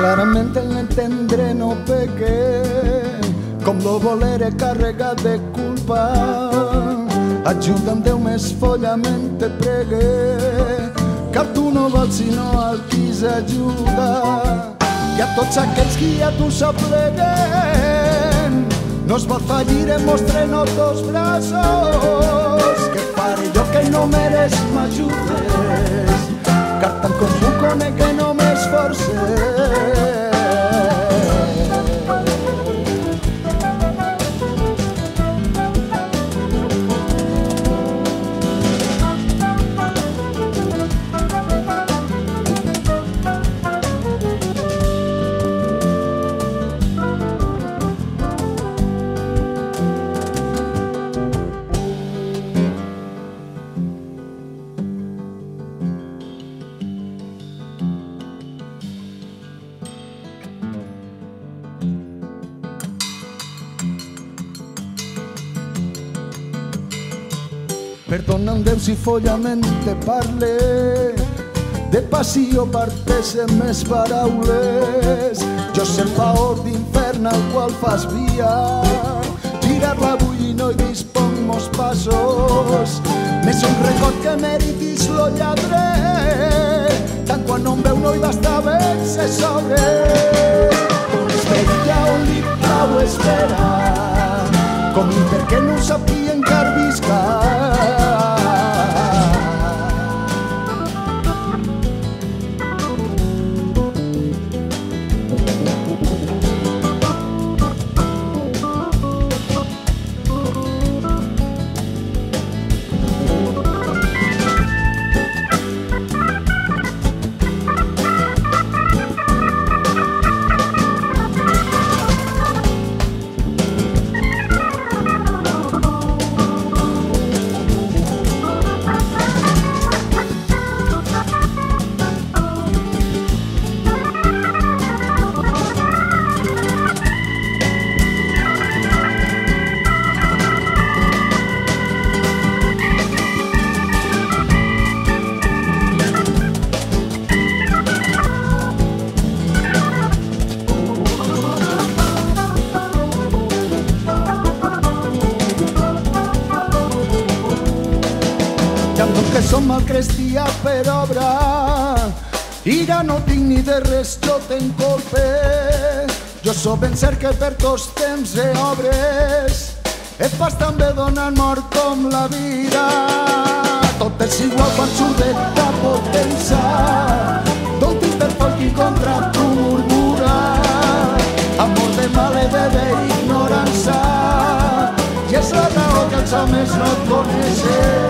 claramente l'entendre no peque, com lo volere carregat de culpa. Ajuda'm Déu més follament te pregue, car tu no vols sinó el qui s'ajuda. I a tots aquells qui a tu s'apleguen, no es vol fallir en mostren els dos braços, que faré jo que no mereix m'ajudes, car tant com tu conec que no m'esforces. Perdona'm Déu si follament te parle de passió parteixen més paraules jo sé el paor d'infern al qual fas via girar-la avui no hi disponc mos passos més un record que meritis lo lladre tant quan no em veu no basta mal cristià per obra i ja no tinc ni de res, jo tenc colpes. Jo sóc ben cert que per tots temps e obres et fas també donar mort com la vida. Tot és igual quan surt de ta potença, tot per folk i contra tu murmura. Amor de male de ignorança, i és la raó que els homes no et coneixen.